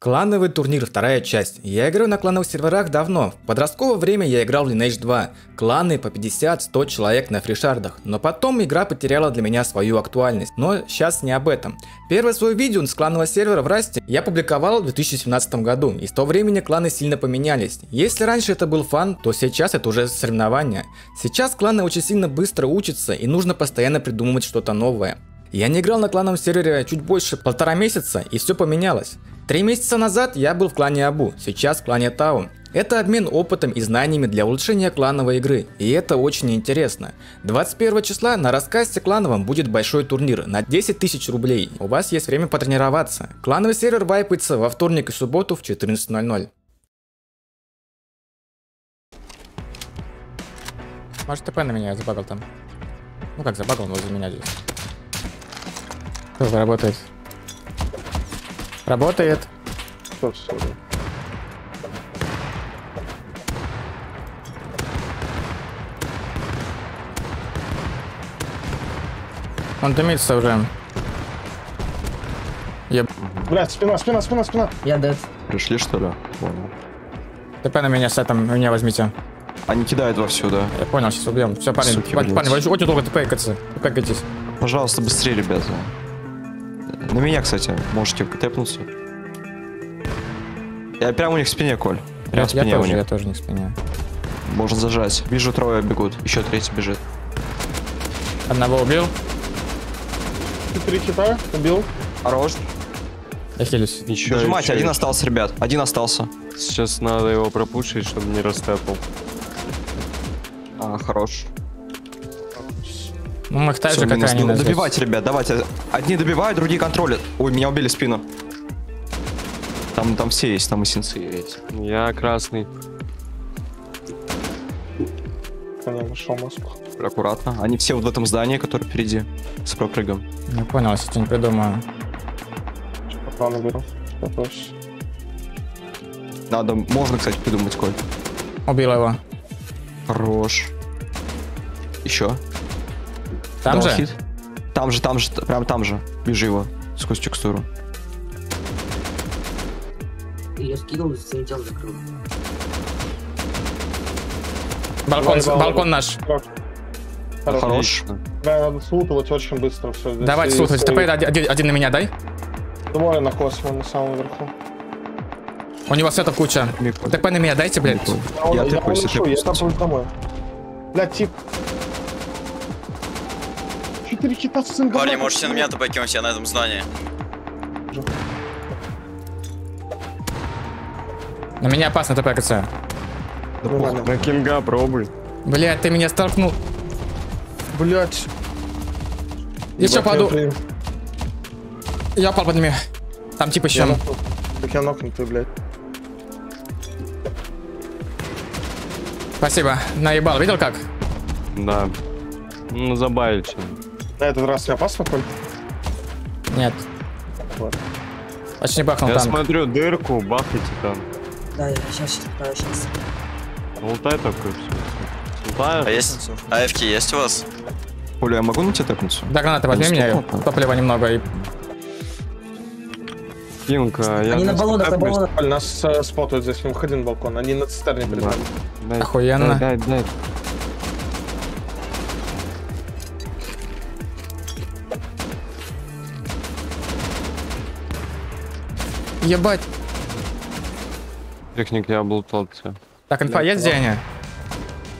Клановый турнир, вторая часть. Я играю на клановых серверах давно. В подростковое время я играл в Lineage 2. Кланы по 50-100 человек на фришардах. Но потом игра потеряла для меня свою актуальность. Но сейчас не об этом. Первое свое видео с кланового сервера в Расте я публиковал в 2017 году. И с того времени кланы сильно поменялись. Если раньше это был фан, то сейчас это уже соревнование. Сейчас кланы очень сильно быстро учатся и нужно постоянно придумывать что-то новое. Я не играл на клановом сервере чуть больше полтора месяца, и все поменялось. Три месяца назад я был в клане Абу, сейчас в клане Тау. Это обмен опытом и знаниями для улучшения клановой игры, и это очень интересно. 21 числа на раскасте клановом будет большой турнир на 10 тысяч рублей. У вас есть время потренироваться. Клановый сервер вайпается во вторник и субботу в 14.00. Может ТП на меня забагал там. Ну как забагал, но возле меня здесь. Тоже работает. Работает. Он дымится уже. Еб... Блядь, спина, спина, спина, спина. Я дед. Пришли, что ли? Понял. ТП на меня с этим, меня возьмите. Они кидают вовсю, да. Я понял, сейчас убьем. Все, парни, Суки, парни, парни, очень долго ТП-каться. ТП-кайтесь. Пожалуйста, быстрее, ребята. На меня, кстати, можете тэпнуться. Я прямо у них в спине, Коль. Я, Прямо в я спине у тоже, я них. тоже не в спине. Можно зажать. Вижу, трое бегут. Еще третий бежит. Одного убил, Четыре хита, убил. Хорош. я хилюсь. Еще, Дожимать, еще, один еще. остался, ребят. Один остался. Сейчас надо его пропушить, чтобы не растепал. А, хорош. Ну, мы их так Всё, же, как они нас здесь. Ребят, давайте. Одни добивают, другие контролят. Ой, меня убили спину. Там, там все есть, там и синцы есть. Я красный. Я нашел маску. Аккуратно. Они все вот в этом здании, которое впереди. С пропрыгом. Не понял, если что-нибудь придумаю. Патроны беру. Готовься. Надо, можно, кстати, придумать, Коль. Убил его. Хорош. Еще. Там же? Хит. Там же, там же, прям там же. Вижу его. Сквозь текстуру. Я скинул, залетел, закрыл. Балкон, Волейбол. балкон наш. Хорош. Да, надо слутывать очень быстро все. Давайте слушать. ТП один, один- на меня дай. Двое на космо на самом верху. У него сетов куча. ТП на меня дайте, блядь. Я, Я я, тэпаюсь, я улечу, я тэпаюсь. топаюсь домой. Блядь, тип. Четыре хита с. Парни, можете на меня ТП кинуть, я на этом здании. На меня опасно ТП КЦ. Нормально. На кинга пробуй. Блядь, ты меня столкнул. Блядь. Еще паду. я упал под ними. Там типа еще. Как я нокнутый, блядь. Спасибо. Наебал. Видел как? Да. Ну, забавили что На этот раз не опасно, Коль? Нет. Ладно. Почти бахнул Я танк. смотрю дырку, бахайте там. Да, я сейчас, сейчас, да, сейчас. Лутай только все. Лутаю. А есть? АФК есть у вас? Оля, я могу на тебя тэпнуться? Да, гранаты возьми стопа. Топлива немного. И... Кинг, а я... Они на баллонах, на баллонах. Нас э, спотают здесь, не выходи на балкон. Они на цистерне. Дай, Охуенно. Дай, дай, дай. Ебать. Техник, я облутался. Так, инфа есть где они?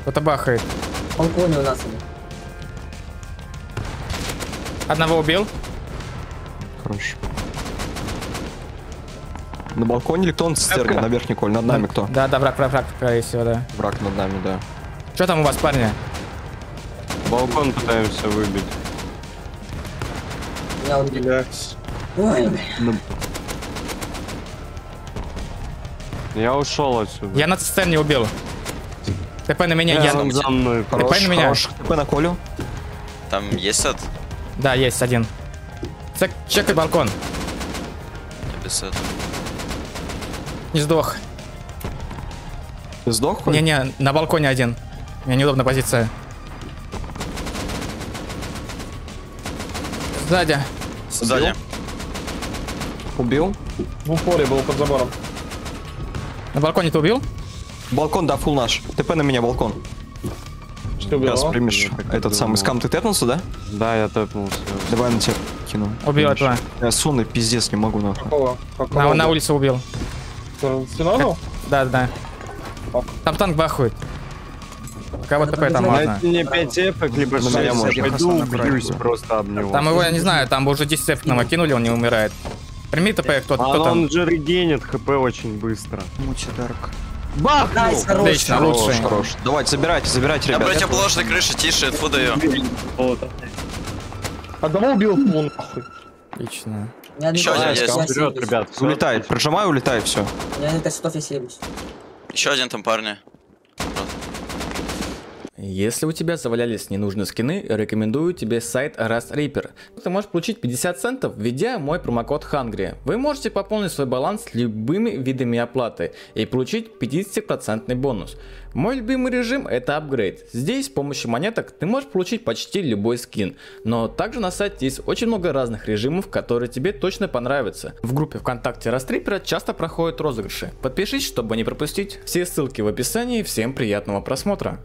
Кто-то бахает. Балконе у нас. Одного убил. Хорош. На балконе или кто на цистерне? На верхней, Коль, над нами кто? Да, да, враг, враг, враг, скорее всего, да. Враг над нами, да. Что там у вас, парни? Балкон пытаемся выбить. Я убил. Ой. Я ушел отсюда. Я на цистерне убил. ТП на меня, Я я... он за мной. Хорош, Дай на меня. хорош. ТП на Колю. Там есть сет? Да, есть один. Чек, чекай балкон. Без сета. Не сдох. Ты сдох? Не-не, на балконе один. Мне неудобная позиция. Сзади. Сзади. Убил. В упоре был под забором. На балконе ты убил? Балкон, да, фул наш. ТП на меня, балкон. Что убил? Сейчас примешь этот думал. самый скам. Ты тэпнулся, да? Да, я тэпнулся. Давай на тебя кину. Убил этого. Я сонный пиздец не могу нахуй. Какого? Какого? На, на улице убил. Был? Да, да. Там танк бахует. Кого Надо ТП там? Дайте мне 5 эпок, либо На меня 6, можно. пойду убьюсь просто об него. Там его, я не знаю, там уже 10 эффектов нам кинули, он не умирает. Прими ТП, кто, А кто он же регенит хп очень быстро. Мучидарк. Найс, хорош. Отлично, Хорош, лучший. хорош. Давайте, забирайте, забирайте, Я ребят. противоположной крыши, тише, фу даю. Одного убил, фу, нахуй. Отлично. Еще один есть. Вперед, ребят. отлично. прожимай, улетай, все. Я на кассетов я съебусь. Еще один там парни. Если у тебя завалялись ненужные скины, рекомендую тебе сайт Rust Reaper. Ты можешь получить 50 центов, введя мой промокод Hungry. Вы можете пополнить свой баланс любыми видами оплаты и получить 50% бонус. Мой любимый режим это апгрейд. Здесь с помощью монеток ты можешь получить почти любой скин. Но также на сайте есть очень много разных режимов, которые тебе точно понравятся. В группе ВКонтакте Rust Reaper часто проходят розыгрыши. Подпишись, чтобы не пропустить. Все ссылки в описании. Всем приятного просмотра.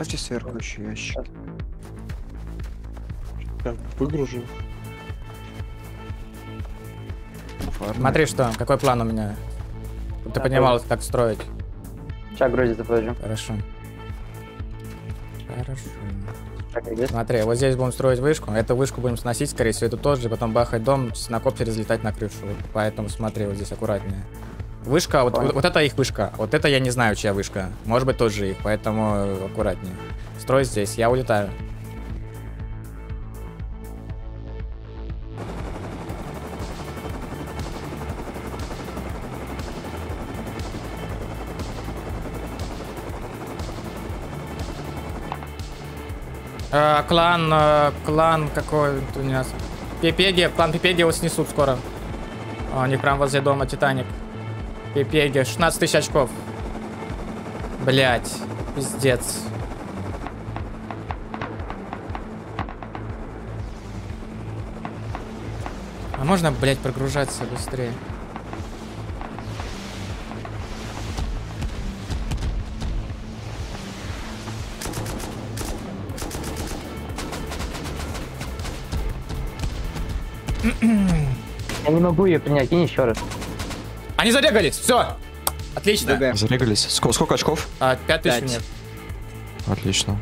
Кстати, сверху еще ящик. Так, выгружу. Смотри, что, какой план у меня. Ты понимал, так строить. Сейчас грузится, подожди. Хорошо. Хорошо. Так. Смотри, вот здесь будем строить вышку. Эту вышку будем сносить, скорее всего, эту тоже, потом бахать дом, на коптере разлетать на крышу. Поэтому смотри, вот здесь аккуратнее. Вышка, вот, вот, вот это их вышка. Вот это я не знаю, чья вышка. Может быть, тоже их, поэтому аккуратнее. Строй здесь, я улетаю. Э, клан, э, клан какой у нас? Пепеги, клан Пепеги его снесут скоро. У них прям возле дома Титаник. Пепеги, 16 тысяч очков. Блять, пиздец. А можно, блять, прогружаться быстрее? Я не могу ее принять, кинь еще раз. Они зарегались, все. Отлично. Зарегались. Сколько, сколько очков? А, 5 тысяч Пять. нет. Отлично.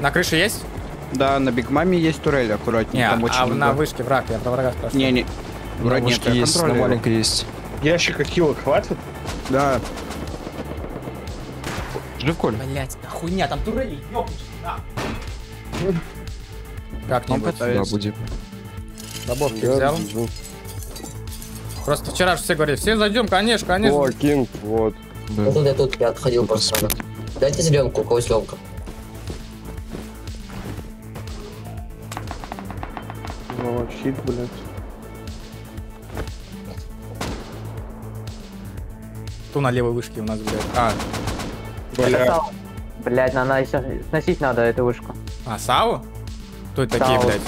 На крыше есть? Да, на Биг Маме есть турель, аккуратнее. Не, там очень а много. на вышке враг, я про врага спрашиваю. Не, не. На Вроде нет, вышке я есть, на маленькой есть. Ящика хила хватит? Да. Жив, Коль? Блять, хуйня, там турели, Как-нибудь. Он Да, пытается. буди. Бобовки взял. Просто вчера же все говорили, все зайдем, конечно, конечно. О, Кинг, вот. Да. Вот тут я тут я отходил Тут просто. спит. Дайте зеленку, у кого зеленка. Ну, щит, блядь. Ту на левой вышке у нас, блядь. А, Бля. Блять, надо еще сносить надо эту вышку. а САУ? Кто это такие, блядь?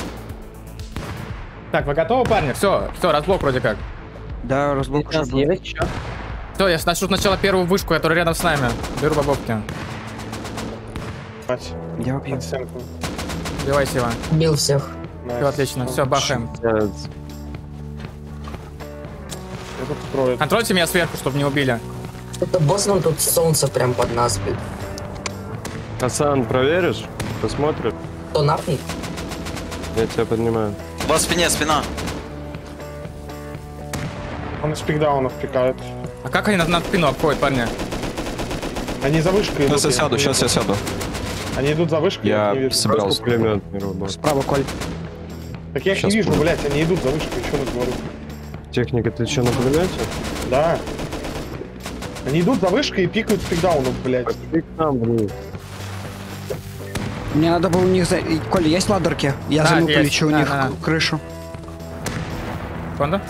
Так, вы готовы, парни? Все, все, разблок вроде как. Да, еще? Все, я сношу сначала первую вышку, которая рядом с нами. Беру бобовки. Мать. Я убью. Убивайся его. Убил всех. Все отлично, все, бахаем. Контрольте меня сверху, чтобы не убили. Что-то босс нам тут солнце прям под нас бит. Хасан, проверишь? Посмотрит? Кто напнет? Я тебя поднимаю. У вас спине спина. Он из пикдаунов пикает. А как они на, на спину обходят, парни? Они за вышкой идут. Сейчас я сяду, сейчас я сяду. Они идут за вышкой, Я я собирался. Пулемет. Справа, Коль. Так я их Щас не вижу, буду. блядь, они идут за вышкой, что я говорю. Техника, ты что, на пулемете? Да. Они идут за вышкой и пикают с пикдаунов, блядь. Пошли к нам, блин. Мне надо было у них... За... И, Коль, есть ладерки? Я Да, за есть. полечу у них да. крышу. Секунду.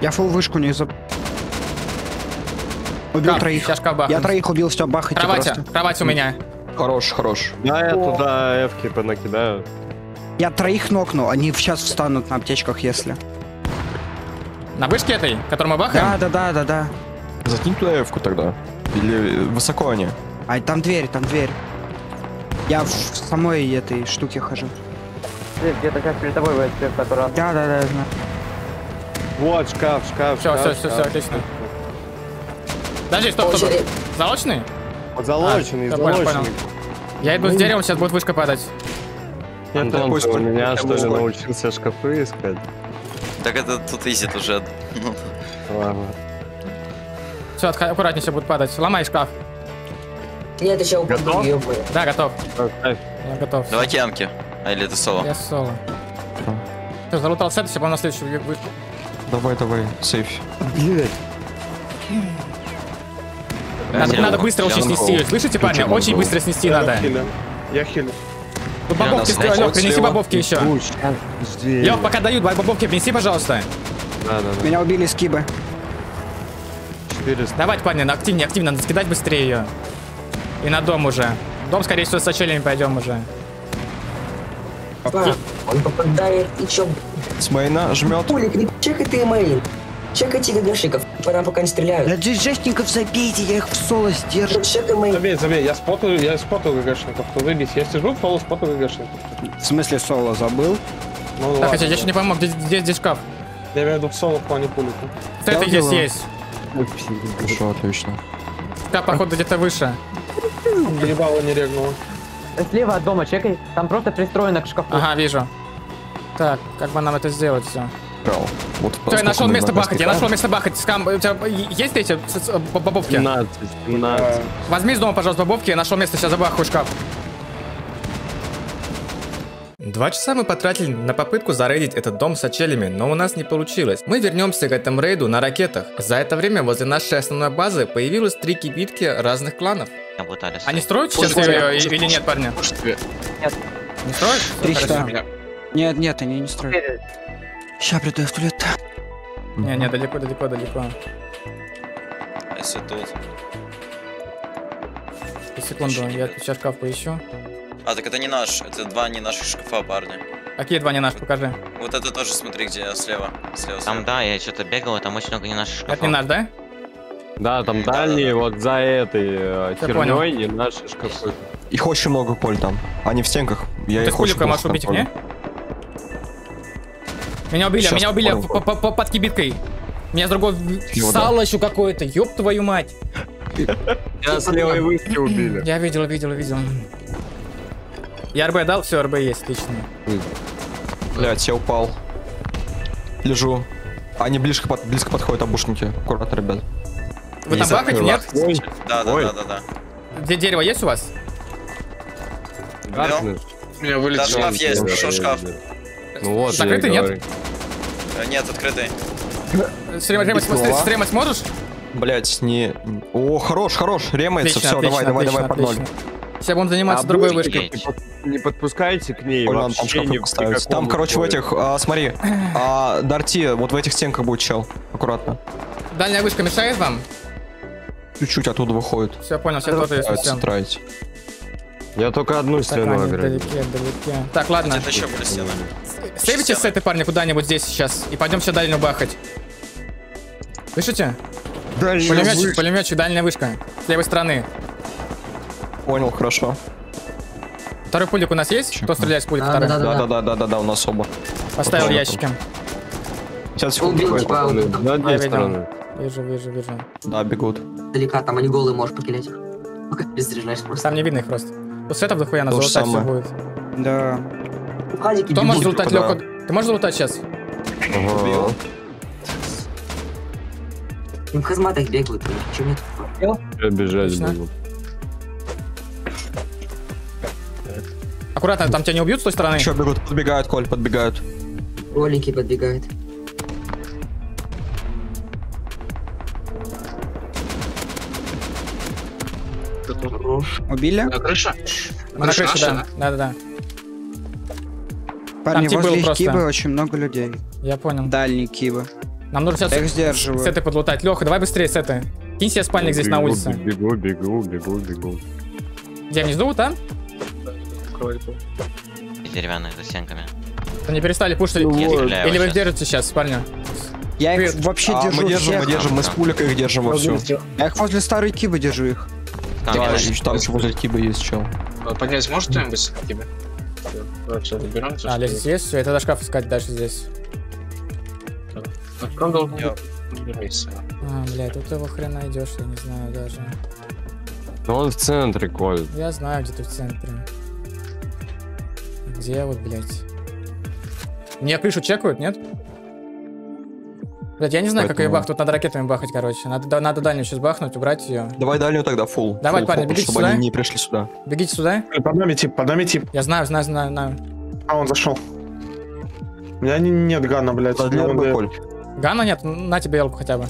Я фул вышку не за... Убил Шкаф, троих. сейчас шкаф бахнем. Я троих убил, все, бахайте Кровать, просто. кровать у меня. Хорош, хорош. Да, я туда эвки понакидаю. Я троих нокнул, они сейчас встанут на аптечках, если. На вышке этой, которую мы бахаем? Да, да, да, да, да. Заткни туда эвку тогда. Или высоко они. А там дверь, там дверь. Я в самой этой штуке хожу. Где-то сейчас перед тобой будет, который... Да, да, да, я знаю. Вот, шкаф, шкаф, Все, шкаф, все, все, все, отлично. Подожди, стоп, стоп. Заочный? Вот залоченный, А, я понял, залоченный. Я иду с деревом, сейчас будет вышка падать. Антон, ты у меня я что ли научился шкафы искать? Так это тут изит уже. Ну, Ладно. Все, аккуратнее все будет падать. Ломай шкаф. Нет, еще упаду. Да, готов. Я готов. Давай кианки. А или ты соло? Я соло. Ты залутал сет, все, на следующую вышку. Давай, давай, сейф. Надо, Я надо могу. быстро Я очень снести ее. Слышите, парни? Очень быстро снести Я надо. хилю. Я хилю. Тут бобовки, Лёх, принеси бобовки еще. Лёх, пока дают, бобовки принеси, пожалуйста. Да, да, да. Меня убили скибы. 400. Давайте, парни, активнее, активнее, надо скидать быстрее ее. И на дом уже. Дом, скорее всего, с сочелями пойдем уже. А, Он попадает, и чё, С мейна жмет. пулик, не чекай ты мейн. Чекайте ГГшников, пора пока не стреляют. Да джесников забейте, я их в соло сдержу. Чекай мейн. Забей, забей, я спотаю, я спотаю ГГшников, то выбить. Я сижу в полу, спотаю ГГшников. В смысле соло забыл? Ну Так, ладно. хотя я еще не помог, где, где здесь шкаф? Я имею в виду в соло в плане пулика. Я здесь есть. Хорошо, отлично. Шкаф, походу, где-то выше. Ебало не регнуло. Слева от дома чекай, там просто пристроено к шкафу. Ага, вижу. Так, как бы нам это сделать все? Вот Все, я нашел место бахать, я нашел место. бахать. Скам, у тебя есть эти бобовки? 17, 17. Возьми из дома, пожалуйста, бобовки, я нашел место, сейчас забахаю шкаф. Два часа мы потратили на попытку зарейдить этот дом с очелями, но у нас не получилось. Мы вернемся к этому рейду на ракетах. За это время возле нашей основной базы появилось три кибитки разных кланов. Они строят сейчас ее или нет, парни? Нет. Не строят? Три часа. Нет, нет, они не строят. Ща приду я в туалет. Не, не, далеко, далеко, далеко. А Если тут. Секунду, я сейчас шкаф поищу. А, так это не наш. Это два не наших шкафа, парни. Какие два не наши, покажи. Вот это тоже смотри, где слева. Слева, Там, слева. да, я что-то бегал, там очень много не наших шкафов. Это не наш, да? Да, там Да, дальние, да, да. вот за этой э, херней не наши шкафы. Их очень много, Коль, там. Они в стенках. Я Ты с их очень пуликом можешь плохо убить их, не? Меня убили, Щас меня убили по- по- по- под кибиткой. Меня с другой да. сало еще какое-то, ёб твою мать. Я с левой вышки убили. Я видел, видел, видел. Я РБ дал, все, РБ есть, отлично. Блять, я упал. Лежу. Они близко, под- близко подходят обушники. Аккуратно, ребят. Вы Не там бахаете, нет? Ой, Да, да, Ой. да, да, да. Где дерево есть у вас? Гарпнер. Меня Да, шкаф есть, Да, пришел да, шкаф. да. Ну вот, Закрытый, нет? Э, Нет, открытый. Стремать, можешь? Блять, не... О, хорош, хорош, ремается, все, давай, давай, давай, под ноль. Сейчас будем заниматься А другой вышкой. Не, под- не подпускайте к ней Ой, там вообще шкафы ни поставить. никакому Там, короче, в этих, а, смотри, а, Дарти, вот в этих стенках будет чел. Аккуратно. Дальняя вышка мешает вам? Чуть-чуть оттуда выходит. Все, понял, все тоже есть Давайте всё. тратить. Я только одну Так, стену они оградил. вдалеке, вдалеке. Так, ладно. Где-то еще были стены. Сейвите с этой парня куда-нибудь здесь сейчас. И пойдем все дальнюю бахать. Слышите? Пулеметчик, пулеметчик, дальняя вышка. С левой стороны. Понял, хорошо. Второй пулик у нас есть? Чё? Кто стреляет с пулика? Да, второй? да, да. Да-да-да-да-да, у нас оба. Поставил ящики. Сейчас, секунду. Убил, типа, убил. Я видел. стороне. Вижу, вижу, вижу. Да, бегут. Далека, там они голые, можешь покилять. Пока беззаряжаешь просто. Там не видно их просто. Тут сетов дохуя на То же золотать все будет. Да. Хадики Кто может залутать. Лёха? Ты можешь залутать сейчас? Ага. Им в хазматах бегают, ничего нет. Я бежать буду. Аккуратно, там тебя не убьют с той стороны? Еще бегут, подбегают, Коль, подбегают. Голенький подбегает. Убили? Мы на крыше, да. Да-да-да. Парни, был возле просто. кибы очень много людей. Я понял. Дальние кибы. Нам нужно сейчас их сдерживаю. с этой подлутать. Леха, давай быстрее с этой. Кинь себе спальник здесь на Бегу, улице. Бегу, бегу, бегу, бегу. Где, внизу, там? деревянных за стенками. Не перестали пушить. Я Или вы держите сейчас, парни? Я их Привет. вообще А, держу мы держим, всех. мы держим, мы с пуликой их держим вовсю. Я их возле старой кибы держу их. Там Да, я и там еще возле кибы есть чел. Поднять может кто-нибудь тебе? Все, заберем. А, здесь есть все, это до шкаф искать дальше здесь. Он должен быть А, блядь, тут его хрен найдешь, я не знаю даже. Но он в центре, Коль. Я знаю, где ты в центре. Где вот, блядь? Мне крышу чекают, нет? Блядь, я не знаю, как ее Поэтому- бахнуть. Надо ракетами бахать, короче. Надо, да- надо дальнюю сейчас бахнуть, убрать ее. Давай дальнюю тогда, фул. Давай, Фул, парни, фул, бегите чтобы сюда. они не пришли сюда. Бегите сюда. Под нами тип, под нами тип. Я знаю, знаю, знаю, знаю. А, он зашел. У меня не- нет гана, блядь. Продли РБ. Коль. Гана нет? На тебе елку хотя бы.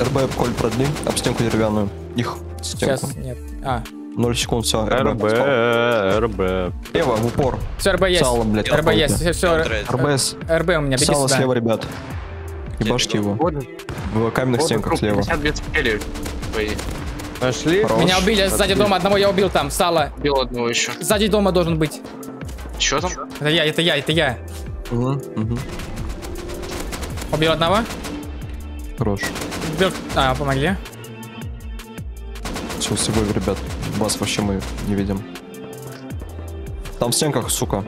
РБ, Коль, продли. Об стенку деревянную. Их стенку. Сейчас нет. А, 0 секунд, все. РБ, РБ. Лево, в упор. все, РБ есть. Салом, блядь. РБ есть, все, Контрейд. РБС. РБ у меня, беги Сало сюда. слева, ребят. И бегу. его. Вот, В каменных вот стенках слева. 52 цели твои. Нашли? Хорош. Меня убили сзади дома, одного я убил там, Сало. Убил одного еще. Сзади дома должен быть. Че там? Это я, это я, это я. Мгм, мгм. Убил одного. Хорош. Убил... А, помогли. Все, сегодня, ребят. Вас вообще мы не видим. Там в стенках, сука.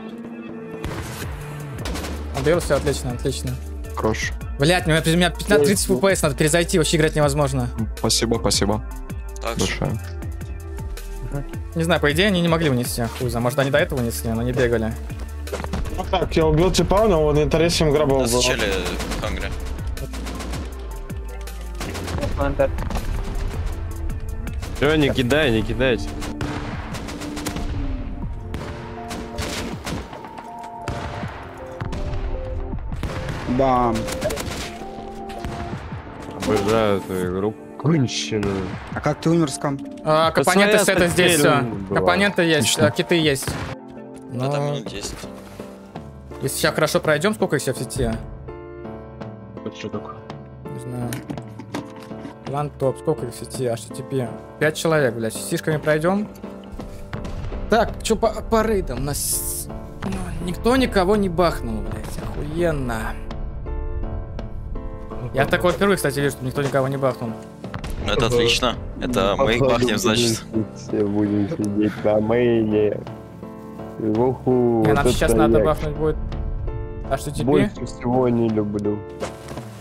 Убил, все, отлично, отлично. Хорош. Блять, мне, меня 15-30 FPS надо перезайти, вообще играть невозможно. Спасибо, спасибо. Так. Большое. Не знаю, по идее они не могли унести хуза. Может они до этого унесли, но не бегали. Ну так, я убил типа, но в инвентаре 7 У грабов нас было. чели в хангре. Все, не кидай, не кидайте. Бам. Обожаю эту игру. Конченую. А как ты умер, скам? А, компоненты своя сета здесь все. Компоненты есть, Отлично. а, киты есть. Ну, там Ну, минут 10. если сейчас хорошо пройдем, сколько их всего в сети? Вот что такое. Не знаю. Лан топ, сколько их в сети? HTTP. Пять человек, блядь. С сишками пройдем. Так, что по, по рейдам? У нас ну, никто никого не бахнул, блядь. Охуенно. Я такое впервые, кстати, вижу, что никто никого не бахнул. Ну, это отлично. Это мы их бахнем, значит. Все будем сидеть на мейне. Уху, Мне нам сейчас надо бахнуть будет. HTTP? Больше всего не люблю.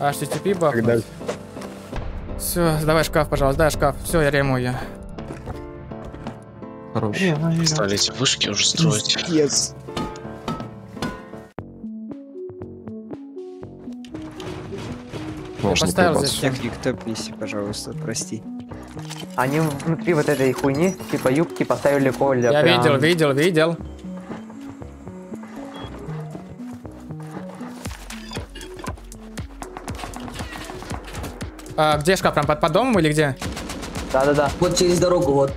HTTP Когда бахнуть. Все, давай шкаф, пожалуйста, дай шкаф. Все, я ремую я. Хорош. Стали эти вышки уже строить. Yes. Можно поставил здесь. Техник тэп неси, пожалуйста, прости. Они внутри вот этой хуйни, типа юбки, поставили Коля. Я прям- видел, видел, видел. А, где шкаф? Прям под, под домом или где? Да-да-да. Вот через дорогу, вот.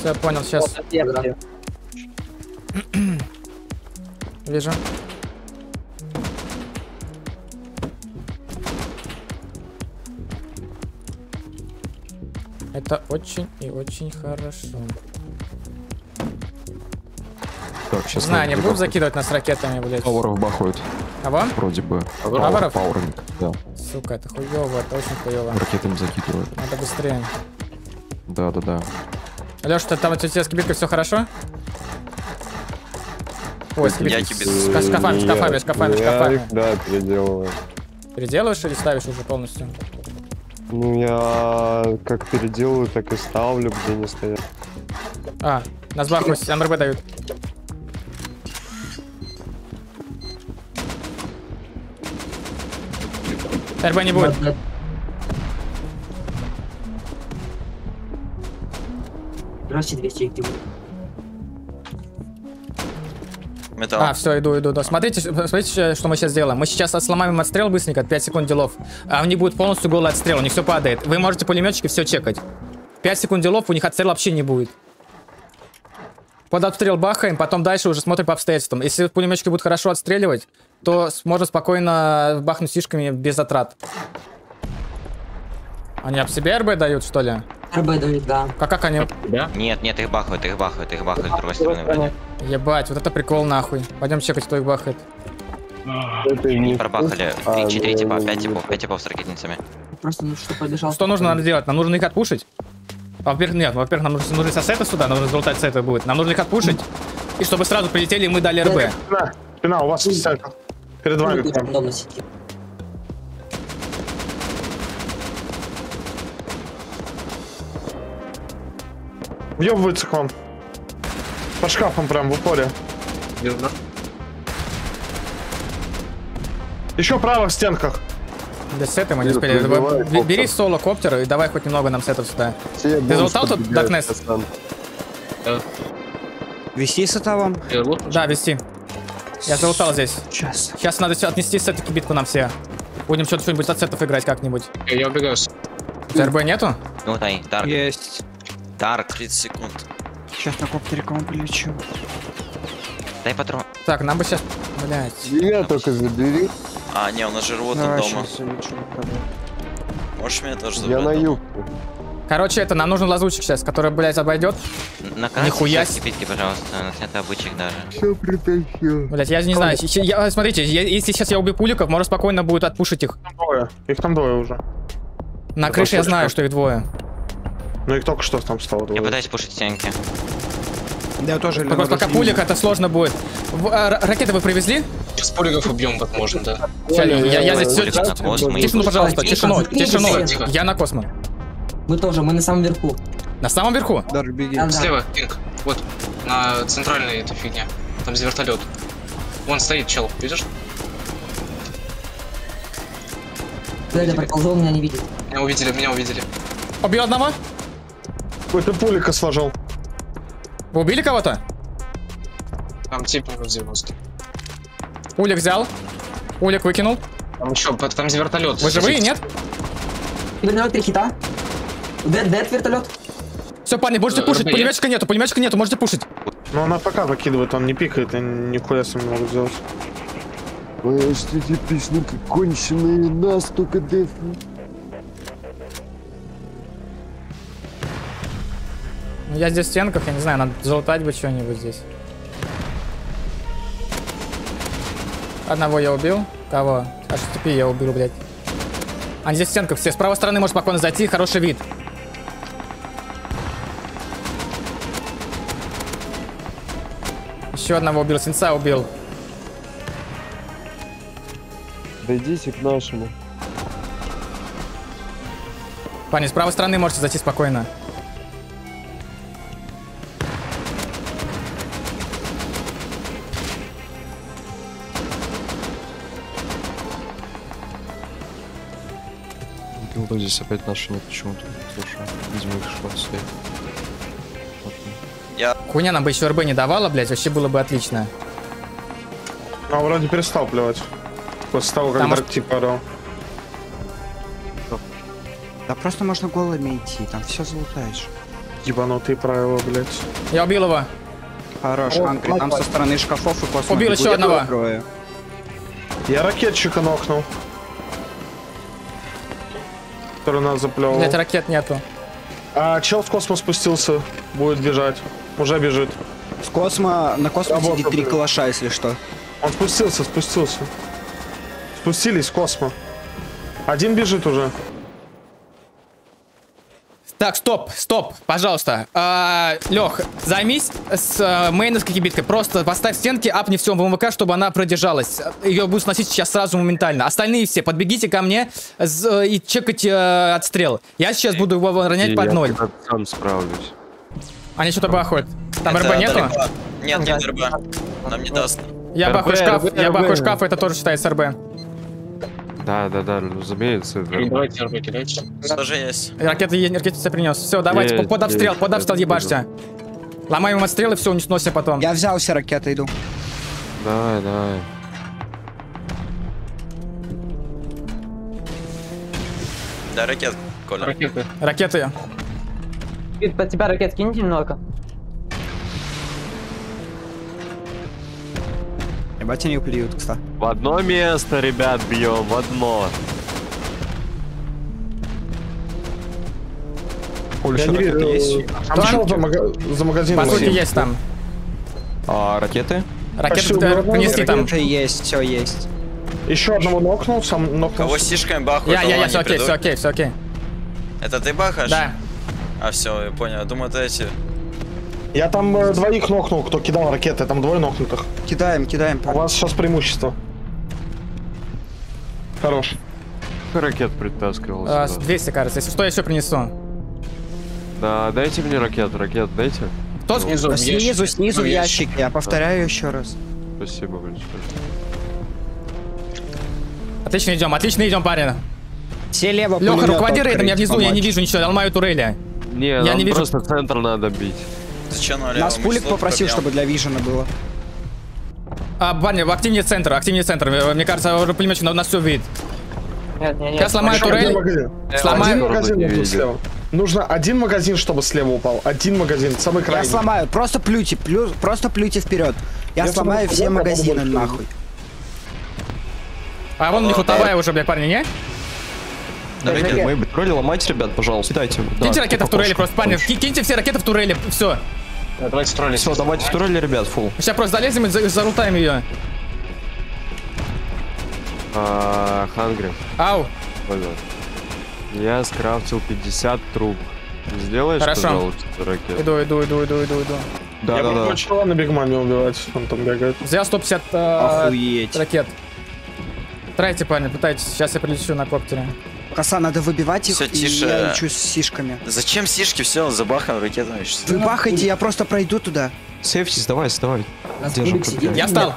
Все, понял, сейчас Я- вижу. Это очень и очень хорошо. Так, сейчас Знаю, они будут закидывать нас ракетами, блядь. Пауэров бахают, Кого? вроде бы. Пауэров? Пауэрник, да. Сука, это хуёво, это очень хуёво. Ракетами закидывают. Надо быстрее. Да, да, да. Лёш, ты там у тебя с кибиткой все хорошо? Ой, с Я кибиткой. тебе... С ка- шкафами, шкафами, шкафами, шкафами. да, переделываю. Переделываешь или ставишь уже полностью? Ну, я как переделаю, так и ставлю, где не стоят. А, нас бахнуть, МРБ дают. РБ не будет. Здравствуйте, 200 активов. Металл. А, все, иду, иду, иду. Смотрите, смотрите, что мы сейчас сделаем. Мы сейчас сломаем отстрел быстренько, 5 секунд делов. А у них будет полностью голый отстрел, у них все падает. Вы можете пулеметчики все чекать. 5 секунд делов, у них отстрел вообще не будет. Под обстрел бахаем, потом дальше уже смотрим по обстоятельствам. Если пулеметчики будут хорошо отстреливать, то можно спокойно бахнуть сишками без затрат. Они об себе РБ дают, что ли? РБ дают, да. Как, как они? Нет, нет, их бахают, их бахают, их бахают с другой стороны вроде. Ебать, вот это прикол нахуй. Пойдем чекать, кто их бахает. Это и не... Пробахали А, 3-4 типа, ну, 5 ну, типов, 5 типов с ракетницами. Просто ну что побежал. Что нужно надо делать? Нам нужно их отпушить. Во-первых, нет, во-первых, нам нужно, нужно со сета сюда, нам нужно залутать сета будет. Нам нужно их отпушить. И чтобы сразу прилетели, и мы дали РБ. Спина, спина, у вас висят. Перед вами Въебывается к вам. Под шкафом прям в упоре. Верно. Еще право в стенках. Без сета мы не успели. Бери соло коптер и давай хоть немного нам сетов сюда. Все Ты залутал тут, Darkness? пацан. Вести сета вам? Да, вести. Я залутал здесь. Сейчас. Сейчас надо всё отнести сеты кибитку нам все. Будем что-то что-нибудь от сетов играть как-нибудь. Я, убегаю. У тебя РБ нету? Ну, дай, Дарк, Есть. Дарк, 30 секунд. Сейчас на коптере к вам полечу. Дай патрон. Так, нам бы сейчас... Блять. Меня только забери, А, не, у нас же рвотный Давай, дома. Можешь меня тоже я забрать? на дома? юг. Короче, это нам нужен лазучик сейчас, который, блядь, обойдет. На Нихуя кипитки, пожалуйста, на снятый обычек даже. Все притащил. Блять, я не знаю. я- смотрите, я- если сейчас я убью пуликов, можно спокойно будет отпушить их. Там двое. Их там двое уже. На Это крыше я знаю, что их двое. Ну их только что там стало Я двое. пытаюсь пушить стенки. Да, я тоже Просто пока пулик, это сложно будет. В- а, ра- ракеты вы привезли? Сейчас полигов убьем, возможно, да. Ща, я, я здесь все... И Тишину, пожалуйста, тишину, тишину. Я на космо. Мы тоже, мы на самом верху. На самом верху? Дарк, беги. Да, да. Слева, пинг. Вот, на центральной этой фигне. Там за вертолет. Вон стоит чел, видишь? Дядя проползал, меня не видит. Меня увидели, меня увидели. Убил одного? Какой-то пулика сложил. Вы убили кого-то? Там тип минус 90. Улик взял. Улик выкинул. Там еще, там вертолет. Вы живые, нет? Вертолет три хита. Дед, дед вертолет. Все, парни, можете Э, пушить. Пулеметчика нету, пулеметчика нету, можете пушить. Но он АПК выкидывает, он не пикает, и нихуя с ним не могут сделать. Ой, что конченые, нас только дефни. Я здесь в стенках, я не знаю, надо залутать бы что-нибудь здесь. Одного я убил. Кого? Аж тупи я убил, блядь. Они здесь в стенках все. С правой стороны можешь спокойно зайти, хороший вид. Еще одного убил, сенса убил. Дойдите к нашему. Парни, с правой стороны можете зайти спокойно. Билда здесь опять наши нет почему-то. Слушай, видимо их шла стоит. Хуйня нам бы еще РБ не давала, блядь, вообще было бы отлично. А вроде перестал плевать. После того, как Там Дарк типа орал. Да просто можно голыми идти, там все залутаешь. Ебанутые правила, блядь. Я убил его. Хорош, Анкри, там со стороны шкафов и космос. Убил еще одного. Я ракетчика нокнул. Который нас заплевал. Блядь, ракет нету. А чел в космос спустился. Будет бежать. Уже бежит. С космо, на космосе Работа, сидит три калаша, если что. Он спустился, спустился. Спустились в космо. Один бежит уже. Так, стоп, стоп, пожалуйста. А, Лех, займись с а, мейновской кибиткой. Просто поставь стенки, апни все в МВК, чтобы она продержалась. Ее будут сносить сейчас сразу моментально. Остальные все, подбегите ко мне с- и чекайте э, отстрел. Я сейчас буду его ронять под ноль. Я сам справлюсь. Они что-то бахают. Там Это РБ нету? далеко. Нет, нет РБ. Нам не даст. Я бахаю шкаф, РБ, я РБ. бахаю шкаф, это тоже считается РБ. Да, да, да, разумеется. да. Давайте РБ кидайте. Тоже есть. Ракеты, е- ракеты все принес. Все, давайте, Есть, под обстрел, есть, под обстрел есть, ебашьте. Ломаем им отстрел и все, унесемся потом. Я взял все ракеты, иду. Давай, давай. Да, ракет, Коля. Ракеты. Ракеты. Под тебя ракет киньте немного. Ебать, они плюют, кстати. В одно место, ребят, бьем, в одно. Оля, Я что, не ракеты вижу. есть? Там за, мага- за магазином. По сути, есть там. А, ракеты? Ракеты принесли там. Уже есть, все есть. Еще одного нокнул, сам нокнул. Кого сишками бахают, Я, я, я, все окей, все окей, все окей. Это ты бахаешь? Да. А, все, я понял. Думаю, это эти... Я там э, двоих нокнул, кто кидал ракеты, там двое нокнутых. Кидаем, кидаем. У вас сейчас преимущество. Хорош. Ракет притаскивал А, сюда. 200, кажется. Если что, я еще принесу. Да, дайте мне ракет, ракет, дайте. Кто? Снизу, в Снизу, ящике. снизу Ну, в ящик. ящик. Я повторяю еще раз. Спасибо большое. Отлично идем, отлично идем, парень. Все лево Леха, руководи рейдом, я внизу, я не помочь. вижу ничего, алмаю турели. Не, Я нам не вижу- просто центр надо бить. Зачем налево? Нас Мы пулик попросил, пробьем. чтобы для вижена было. А, парни, активнее центр, активнее центр. Э, Мне кажется, уже пулеметчик на нас все видит. Нет, нет, нет. Сейчас сломаю турель, магазин. сломаю... Один магазин не нужно видит. слева. Нужно один магазин, чтобы слева упал. Один магазин, самый Я крайний. сломаю, просто плюйте, плю- просто плюйте вперед. Я, Я сломаю все попробую, магазины попробую. нахуй. А вон у них утовая уже, блядь, парни, не? Давайте, мои тролли ломайте, ребят, пожалуйста. Кидайте. Киньте ракеты в турели просто, парни, ки- киньте все ракеты в турели, все. Давайте тролли. Все, давайте в турели, ребят, фул. Сейчас просто залезем и за- залутаем ее. А, Хангри, Ау, понял. Я скрафтил 50 труб. Сделаешь, Хорошо. пожалуйста, ракет? иду, иду, иду, иду, иду, иду. Да, Я да, да. попробую чела на бигмаме убивать, он там бегает. Взял 150 э, Охуеть. ракет. Трайте, парни, пытайтесь, сейчас я прилечу на коптере. Коса, надо выбивать их, Всё, и тише. я лечу с сишками. Зачем сишки? Все, забахаем ракетами. сейчас. Вы бахайте, я просто пройду туда. Сейфтись, давай, давай. Нас Держим. Я встал,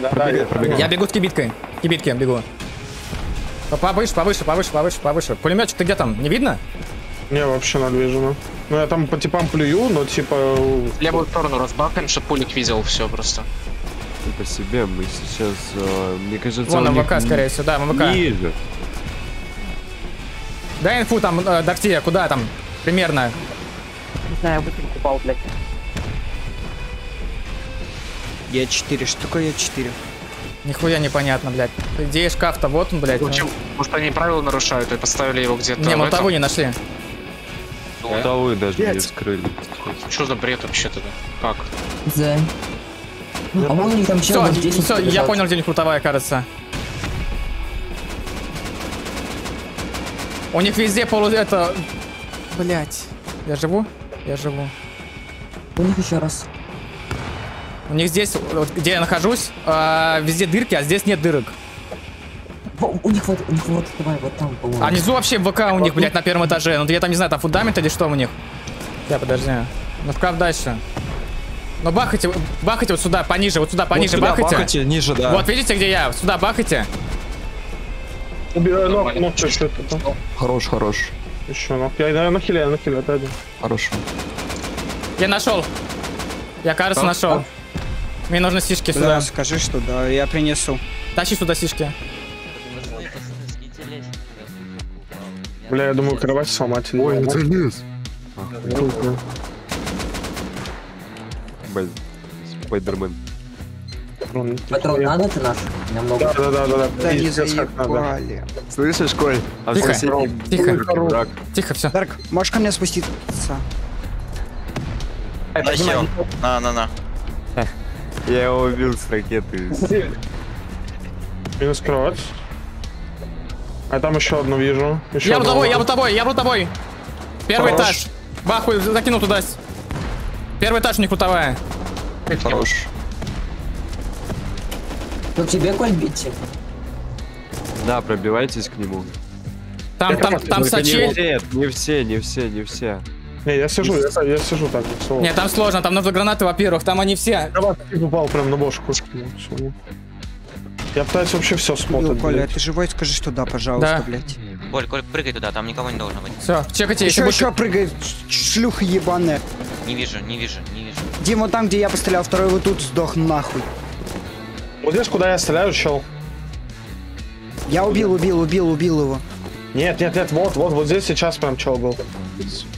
Да, да, я- я бегу с кибиткой, кибитки бегу. По- Повыше, повыше, повыше, повыше, повыше. Пулеметчик, ты где там? Не видно? Не, вообще надвижено. Ну я там по типам плюю, но типа... Левую сторону разбахаем, чтобы пулик видел все просто. Ну, по себе мы сейчас, э, мне кажется, Вон них МВК, скорее всего, да, МВК. Ниже. Дай инфу там, э, Дакти, куда там? Примерно. Не знаю, быстренько упал, блядь. Е4, что такое Е4? Нихуя непонятно, блядь. По идее, шкаф-то вот он, блядь. Зачем? Может, они правила нарушают и поставили его где-то Не, мы этом? того не нашли. Того даже не вскрыли. Что за бред вообще тогда? Как? Да. А вон у них там чел Все, все, я понял, где у них крутовая, кажется. У них везде полу... Это... Блять. Я живу? Я живу. У них еще раз. У них здесь, вот где я нахожусь, а, везде дырки, а здесь нет дырок. У них вот, у них вот, давай, вот там, по-моему. А внизу вообще ВК у них, блядь, на первом этаже. Ну я там не знаю, там фундамент или что у них. Я подожди. Ну вкав дальше. Ну бахайте, бахайте вот сюда, пониже, вот сюда, пониже, Вот сюда бахайте. бахайте, ниже, да. Вот видите, где я? Сюда бахайте. Убиваю ног, ног чуть-чуть. Хорош, хорош. Еще ног. Я, я на хиле, я на хиле, отойду. Хорошо. Я нашел. Я, кажется, нашел. Мне нужны сишки сюда. Да, скажи, что да, я принесу. Тащи сюда сишки. Бля, я думаю, кровать сломать. Ой. Круто. Блин, Спайдермен. Патрон, Патрон я- надо ты наш? У меня много. Да, да, да, да, да. Да не заебали. Слышишь, Коль? А Тихо, тихо. враг. Тихо, все. Дарк, можешь ко мне спуститься? На хил. На, на, на. Я его убил с ракеты. Минус кровать. А там еще одну вижу. Еще Я одну. тобой, я вот тобой, я вот тобой. Первый Хорош. этаж. Бахуй, закинул туда. Первый этаж у них крутовая. Хорош. Ну тебе, Коль, бить? Да, пробивайтесь к нему. Там, там, там Только Не сочель. все, не все, не все, не все. Не, я сижу, я, я сижу так. Все. Нет, там сложно, там нужны гранаты, во-первых, там они все. Тип упал прям на бошку. Я пытаюсь вообще все смотреть. Коля, блядь. ты живой? Скажи, что да, пожалуйста, Да. блядь. Коль, Коль, прыгай туда, там никого не должно быть. Все, чекайте, если Еще, будет... еще прыгает, ш- шлюха ебаная. Не вижу, не вижу, не вижу. Дим, вот там, где я пострелял, второй вот тут сдох нахуй. Вот здесь, куда я стреляю, чел. Я убил, убил, убил, убил его. Нет, нет, нет, вот, вот, вот здесь сейчас прям чел был.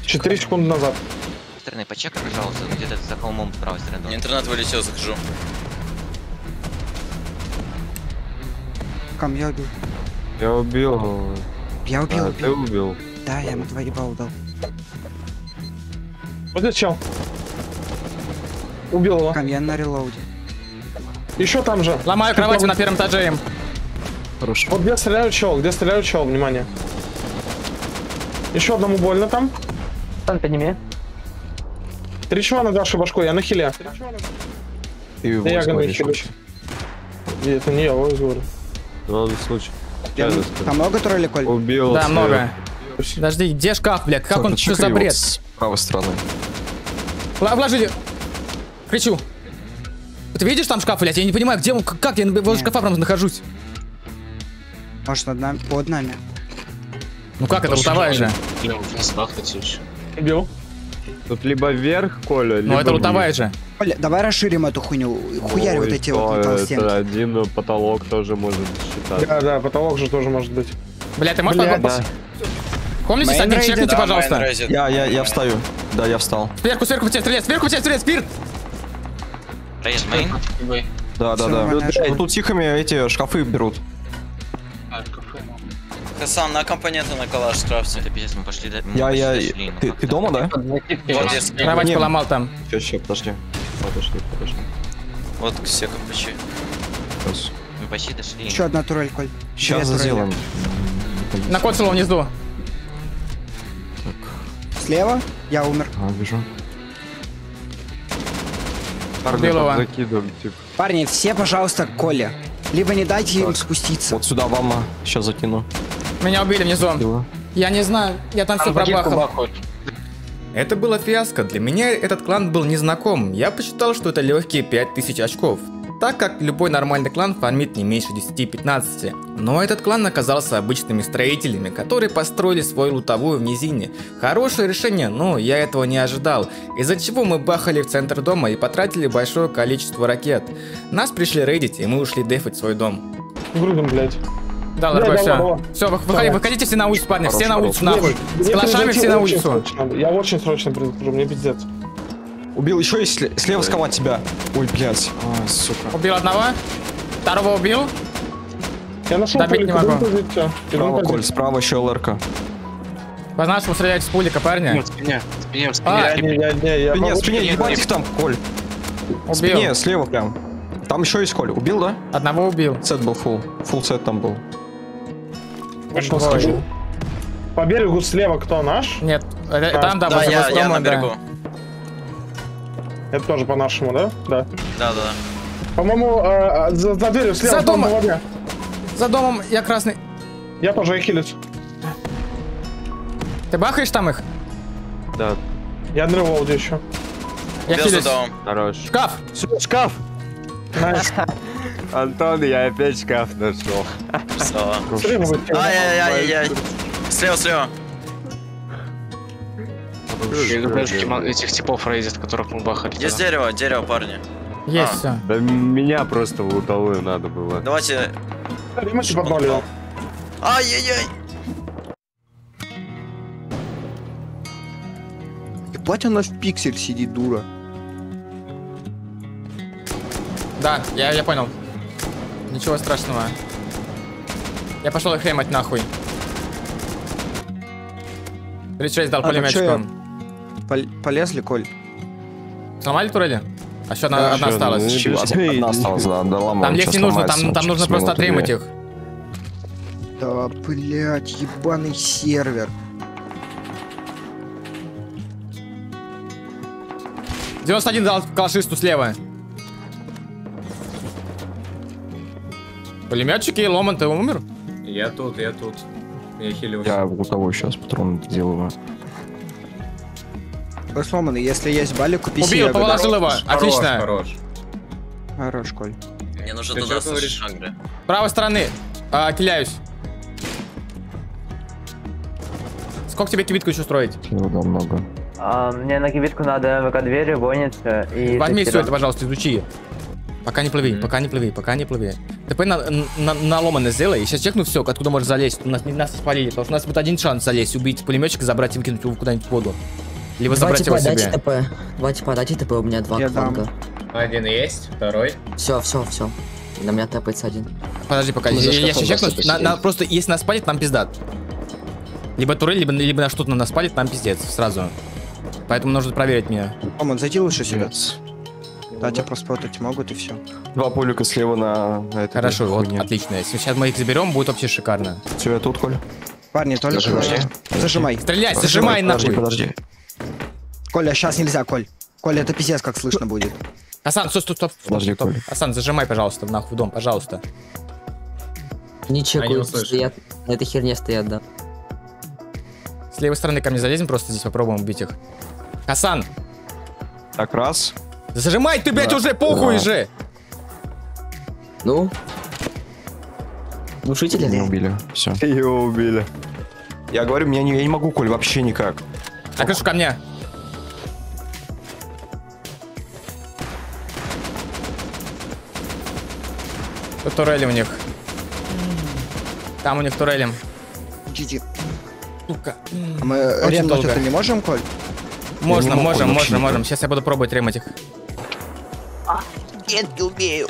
Четыре секунды назад. Стороны, почекай, пожалуйста, где-то за холмом с правой стороны. Мне интернет вылетел, захожу. Кам, я убил. Я убил. Я убил, А, ты убил. убил. Да, я ему два ебала дал. Вот здесь чел. Убил его. Я на релоуде. Еще там же. Ломаю кровать на первом этаже им. Хорошо. Вот где стреляют чел, где стреляют чел, внимание. Еще одному больно там. Сан, подними. Три чела на Дашу башку, я на хиле. Ты его Да я. И это не я, его говорю. На случай. Там много троллей, Коль? Убил. Да, много. Подожди, где шкаф, блядь? Как он, что за бред? с правой стороны. Вложили. Кричу. Ты видишь там шкаф, блядь? Я не понимаю, где как я возле шкафа прям нахожусь. Может, над нами, под нами. Ну как это, лутовая же? Бля. Убил. Тут либо вверх, Коля, либо Ну это лутовая же. Коля, давай расширим эту хуйню. Хуяри Ой, вот эти вот Это толстенки. один но потолок тоже может считаться. Да, да, потолок же тоже может быть. Блядь, ты можешь Блядь, по- Да. Помните, один чекните, Да, пожалуйста. Я, я, я встаю. Да, я встал. Сверху, сверху в тебя стреляет, сверху в тебя стреляет, спирт! Рейз мейн. Да, да, да. Вот тут тихими эти шкафы берут. А, кафе, ну. Хасан, на компоненты на калаш скрафте. Это пиздец, мы пошли... мы Я, я... дошли, ну Ты, ты так? дома, да? Кровать поломал там. Сейчас, сейчас, подожди. Подожди, подожди. Вот все компачи. Сейчас, Мы почти дошли. Еще одна турель, Коль. сейчас сделаем. На консулу внизу. Слева я умер. А, вижу. Его. закидываем, типа. Парни, все, пожалуйста, к Коле. Либо не дайте им спуститься. Вот сюда вам сейчас закину. Меня убили внизу. Его. Я не знаю, я там все пробахал. Это было фиаско. Для меня этот клан был незнаком. Я посчитал, что это легкие 5000 очков. Так как любой нормальный клан фармит не меньше 10-15. Но этот клан оказался обычными строителями, которые построили свою лутовую в низине. Хорошее решение, но я этого не ожидал. Из-за чего мы бахали в центр дома и потратили большое количество ракет. Нас пришли рейдить, и мы ушли дефать свой дом. Грудом, блядь. Да, да, все. Все, выходи, выходите все на улицу, парни, все на Хорош, улицу, нахуй. С калашами все на улицу. срочно. Я очень срочно предупрежу, мне пиздец. Убил еще и сле- слева сковать тебя. Ой, блядь. А, сука. Убил одного, второго убил. Я нашел Добить не могу. Справа, Коль, справа еще ЛРК. По нашему стреляют с пулика, парня. В спине, спине, в спине. А, Я, не, я, не, я Спине, могу- спине, нет, ебать нет. их там, Коль. Убил. Спине, слева прям. Там еще есть Коль. Убил, да? Одного убил. Сет был full. Full сет там был. Скажу. По берегу слева кто наш? Нет, А, там, да, Да, возле я, я на да. Это тоже по-нашему, да? Да. Да, да, да. По-моему, э, э, за, за дверью слева. За домом. За домом я красный. Я тоже, хилюсь. Ты бахаешь там их? Да, Я древолде еще. Я за хилюсь. домом. хорош. Шкаф! Всё, шкаф! Найс. Антон, я опять шкаф нашел. Все. Ай-яй-яй-яй. Слева, слева. Этих- типов рейдит, которых мы бахали. Есть дерево, дерево, парни. Есть А. все. Да меня просто в лутовую надо было. Давайте. Ремонт подбавлю. Ай-яй-яй. Ебать она в пиксель сидит, дура. Да, я, я понял. Ничего страшного. Я пошел их хемать нахуй. 36 дал А, пулеметчиком. Пол- полезли, Коль. Сломали турели? А еще одна, Да, одна осталась. ну, Чего? Одна осталась, да, да, ломаем. Там лезть не нужно, там, там нужно просто отремать их. Да, блядь, ебаный сервер. их. 91 дал калашисту слева. Пулеметчики, Ломан, ты умер? Я тут, я тут. Я хилюсь. Я у того сейчас патрон сделаю. Ой, сломанный, если есть бали, купи Убил, себе. положил его. Хорош, Отлично. Хорош. Хорош, Коль. Мне нужно Ты туда шагры. С правой стороны. А, киляюсь. Сколько тебе кибитку еще строить? Да, много. А, мне на кибитку надо МВК дверь, вониться и... Возьми все это, пожалуйста, изучи. Пока не плыви, пока не плыви, пока не плыви. ТП на, на, на ломано сделай, и сейчас чекну все, откуда можешь залезть. У нас, нас спалили, потому что у нас будет один шанс залезть, убить пулеметчика, забрать и выкинуть его куда-нибудь в воду. Либо Два забрать его типа, дайте себе. ТП. Два типа, дайте ТП, у меня два Я дам. фланга. Один есть, второй. Все, все, все. На меня тэпается один. Подожди, пока, я, я сейчас чекну. просто На- на- просто если нас спалит, нам пиздат. Либо турель, либо, либо на что-то на нас спалит, нам пиздец, сразу. Поэтому нужно проверить меня. Оман, зайди лучше сюда. Да, тебя просто спотать могут и все. Два пулика слева на, на этой Хорошо, вот, хуйне. отлично. Если сейчас мы их заберем, будет вообще шикарно. Все, я тут, Коль. Парни, только... Зажимай. Зажимай. Стреляй, зажимай подожди, нахуй. подожди. Коля, сейчас нельзя, Коль. Коля, это пиздец, как слышно будет. Асан, стоп, стоп, стоп. стоп, Подожди, стоп. Коля. Асан, зажимай, пожалуйста, нахуй в дом, пожалуйста. Не Они стоят. На этой херне стоят, да. С левой стороны ко мне залезем, просто здесь попробуем убить их. Асан, Так, раз. зажимай ты, блядь, Да. уже, похуй Да. же! Ну? Глушители? Не убили. Все. Его убили. Я говорю, меня не, я не могу, Коль, вообще никак. Так, ну что, ко мне. Тут турели у них. Там у них турели. Идите. Сука. А мы Очень ремнуть долго. это не можем, Коль? Можно, могу можем, никак. можем. Сейчас я буду пробовать ремать их. Нет, не умею.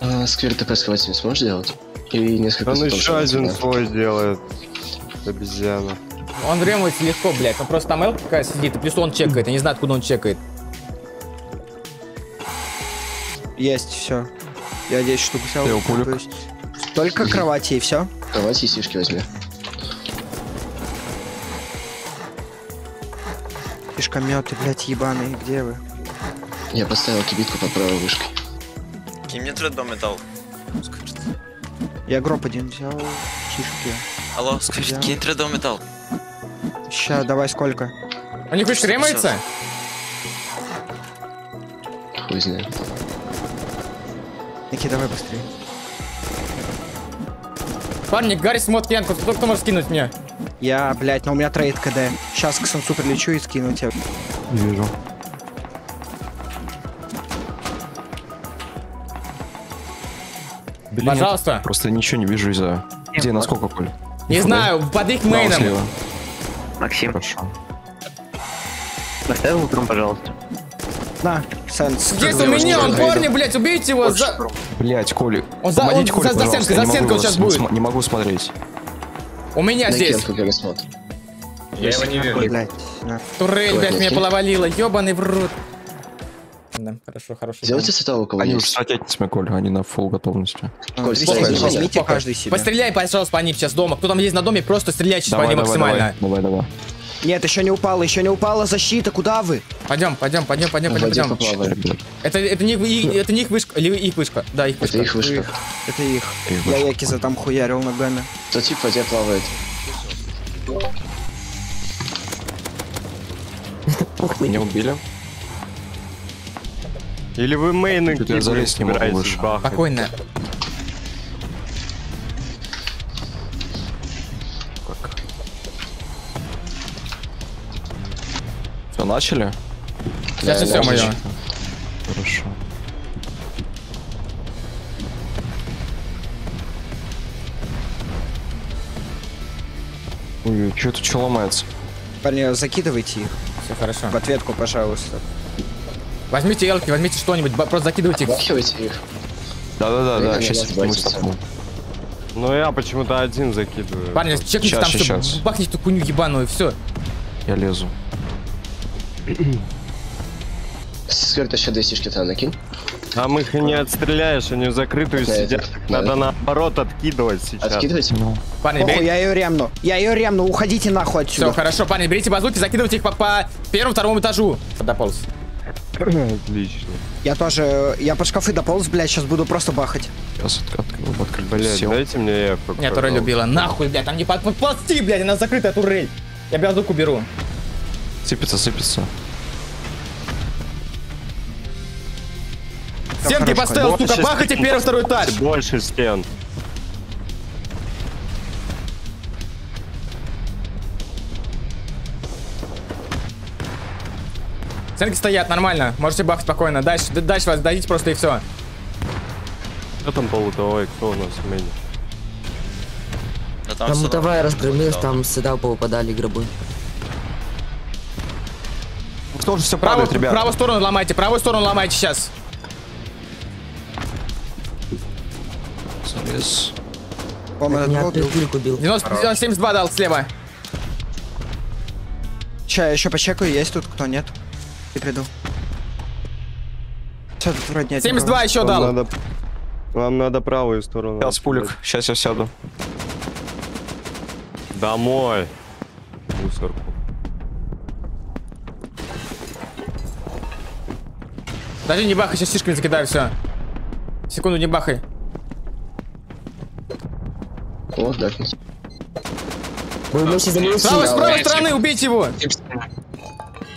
А, сквер ТП схватить сможешь сделать? И несколько Он еще один да? слой делает. Обезьяна. Он ремается легко, блядь. Он просто там Эл какая сидит, и плюс он чекает. Я не знаю, откуда он чекает. Есть, все. Я 10 штук взял. Пулик. То есть Только кровати и все. Давайте и сишки возьми. Фишкометы, блядь, ебаные, где вы? Я поставил кибитку под правой вышкой. Кинь мне тредом металл. Я гроб один взял. Фишки. Алло, скажи, Я- кинь тредом металл. Ща, давай сколько? У них выше ремается? Хуй знает. Ники, давай быстрее. Парни, Гарри Смоткенко, кто, кто может скинуть мне? Я, блядь, но у меня трейд КД. Сейчас к Сансу прилечу и скину тебе. Вижу. Блин, Пожалуйста. Просто ничего не вижу из-за... Где, насколько, Коль? Не знаю, под их мейном. слева. Максим, Хорошо. поставил утром, пожалуйста. На, Сенс. Есть у меня, он парни, блядь, убейте его за... Блять, Коля. Он за- он за- за стенкой, за стенкой сейчас будет. Не могу смотреть. У меня На здесь. Я его не вижу. Блядь. Турель, блядь, меня половалила, ебаный в рот. Да, хорошо, хорошо. Сделайте светового у кого Они уже есть. сратятся, меня, Коль, они на фул готовности. Коль, секунды, стой, возьмите каждый себе. Постреляй, пожалуйста, по ним сейчас дома. Кто там есть на доме, просто стреляй сейчас по ним максимально. давай, давай, давай. Нет, еще не упала, еще не упала защита, куда вы? Пойдем, пойдем, пойдем, пойдем, пойдем, пойдем. Это, это, не, это не их вышка, или их вышка. Да, их Это вышка. их вышка. Их. Это их. Их Я. Якиза там хуярил ногами. Тот тип в воде плавает. Меня убили. Или вы мейны могу собираетесь бахать? Спокойно. Начали? Сейчас все мое. Хорошо. Ой, что тут что ломается? Парни, закидывайте их Все хорошо. в ответку, пожалуйста. Возьмите элки, возьмите что-нибудь, просто закидывайте их. Бахивайте их. Да-да-да, да, сейчас стопну. Ну я почему-то один закидываю. Парни, чекните там, все, щас. бахните эту хуйню ебаную, все. Я лезу. Сквер еще две сишки там накинь. Там их и не отстреляешь, они в закрытую Да, сидят. это- Надо да. наоборот откидывать сейчас. Откидывайте. Парни, Похуй, берите... я ее ремну. Я ее ремну, уходите нахуй Все, отсюда. хорошо, парни, берите базуки, закидывайте их по, по первому, второму этажу. Дополз. Отлично. Я тоже, я под шкафы дополз, блядь, сейчас буду просто бахать. Сейчас от, от, открыл. Блять, Сел. дайте мне эфку. Меня турель убила. Нахуй, блядь, там не под- подползти, блядь, она закрытая турель. Я базуку беру. Сыпется, сыпется. Стенки хорошо, поставил, сука, бахайте первый, второй этаж. Больше стен. Стенки стоят, нормально. Можете бахать спокойно. Дальше, дальше вас дадите просто и все. Кто там полутовой, кто у нас в мейне? Да Там всё мутовая разгромилась, там сюда попадали гробы. Тоже все Правую, падает, ребят. правую сторону ломайте, правую сторону ломайте сейчас. Залез. Меня этот убил. пульку бил. 90, 72 дал слева. Сейчас я еще почекаю, есть тут кто, нет? И приду. Все, тут вроде нет. 72 еще Вам дал. надо, вам надо правую сторону. Сейчас пулик. Сейчас я сяду. Домой. Мусорку. Даже не бахай, сейчас сишками закидаю, все. Секунду, не бахай. О, дашнись. Вы вместе за мной С правой, стороны, убейте его.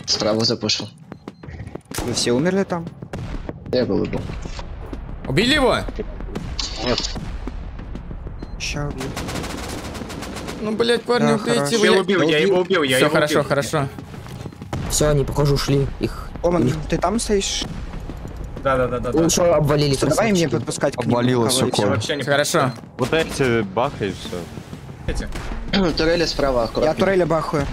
Справа запушил. Вы все умерли там? Я был был. Убили его? Ща убью. Ну, блядь, парни, Да, убейте его. Я убил, я его убил, я Все его хорошо, убил. хорошо. Все, они, похоже, ушли. Их... Оман, ты там стоишь? Да, да, да, да. да. Еще обвалили Всё, давай мне подпускать к Обвалилось всё, Коль. Вообще не Хорошо. Вот эти бахай и все. Турели справа, аккуратно. Я туреля бахаю.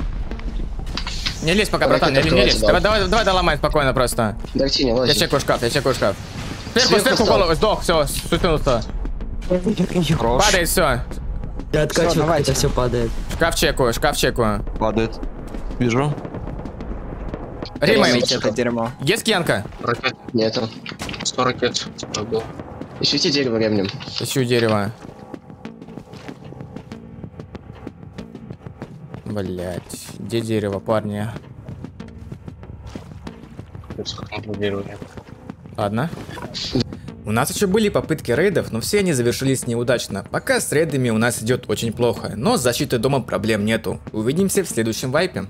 Не лезь пока, братан, не, не лезь. да. Давай, давай, давай доломай спокойно просто. Дартини, Я лазь. чекаю шкаф, я чекаю шкаф. Сверху, Сверху голову, сдох, все, сутнулся. Хорош. Падает, все. Я откачиваю, давайте. хотя все падает. Шкаф чекаю, шкаф чекаю. Падает. Вижу. Рима. Это дерьмо. есть кьянка? Ракет. Нету. 100 ракет. типа. Ищите дерево ремнем. Ищу дерево. Блять, где дерево, парни? Ладно. У нас еще были попытки рейдов, но все они завершились неудачно. Пока с рейдами у нас идет очень плохо, но с защитой дома проблем нету. Увидимся в следующем вайпе.